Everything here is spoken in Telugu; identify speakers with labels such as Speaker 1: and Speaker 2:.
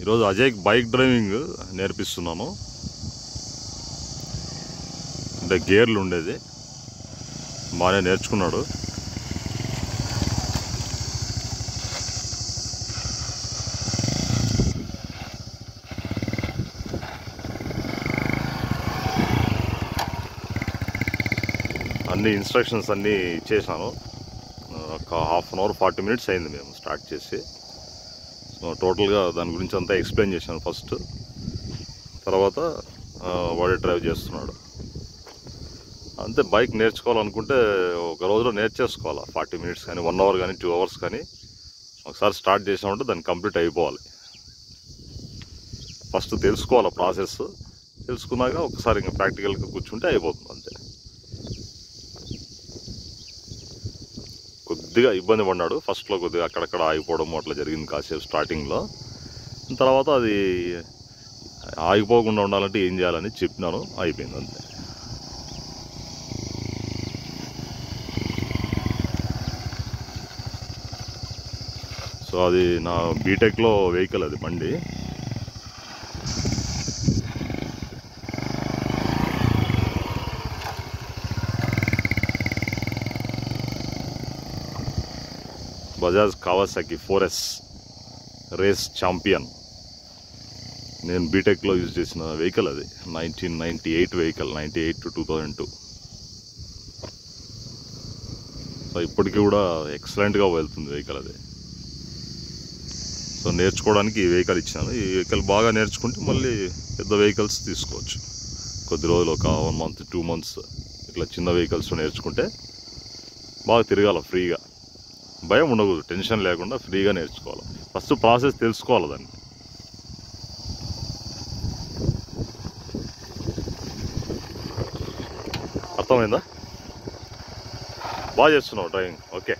Speaker 1: ఈరోజు అజయ్కి బైక్ డ్రైవింగ్ నేర్పిస్తున్నాను. అంటే గేర్లు ఉండేది. బాగానే నేర్చుకున్నాడు. అన్ని ఇన్స్ట్రక్షన్స్ అన్నీ ఇచ్చేసాను ఒక half an hour forty minutes అయింది మేము స్టార్ట్ చేసి. టోటల్గా దాని గురించి అంతా ఎక్స్ప్లెయిన్ చేశాను ఫస్ట్. తర్వాత వాడే డ్రైవ్ చేస్తున్నాడు. అంతే బైక్ నేర్చుకోవాలనుకుంటే ఒక రోజులో నేర్చేసుకోవాలి. ఫార్టీ మినిట్స్ కానీ వన్ అవర్ కానీ టూ అవర్స్ కానీ. ఒకసారి స్టార్ట్ చేసామంటే దాన్ని కంప్లీట్ అయిపోవాలి. ఫస్ట్ తెలుసుకోవాలి ప్రాసెస్. తెలుసుకున్నాక ఒకసారి ఇంకా ప్రాక్టికల్గా కూర్చుంటే అయిపోతుంది అంతే. కొద్దిగా ఇబ్బంది పడినాడు ఫస్ట్లో కొద్దిగా అక్కడక్కడ ఆగిపోవడం అట్లా జరిగింది కాసేపు స్టార్టింగ్లో తర్వాత అది ఆగిపోకుండా ఉండాలంటే ఏం చేయాలని చెప్పినాను. అయిపోయింది అంతే. సో అది నా బీటెక్లో వెహికల్ అది బండి. Bajaj Kawasaki four S race champion. నేను బీటెక్లో యూజ్ చేసిన వెహికల్ అది. Nineteen ninety eight vehicle ninety eight to two thousand two. So ఇప్పటికీ కూడా ఎక్సలెంట్గా వెళ్తుంది వెహికల్ అది. సో నేర్చుకోవడానికి ఈ వెహికల్ ఇచ్చినాను. ఈ వెహికల్ బాగా నేర్చుకుంటే మళ్ళీ పెద్ద వెహికల్స్ తీసుకోవచ్చు. కొద్ది రోజులు ఒక వన్ మంత్ టూ మంత్స్ ఇట్లా చిన్న వెహికల్స్ నేర్చుకుంటే బాగా తిరగాల ఫ్రీగా. భయం ఉండకూడదు టెన్షన్ లేకుండా ఫ్రీగా నేర్చుకోవాలి. ఫస్ట్ ప్రాసెస్ తెలుసుకోవాలి దాన్ని. అర్థమైందా? బాగా చేస్తున్నావు డ్రైవింగ్ ఓకే.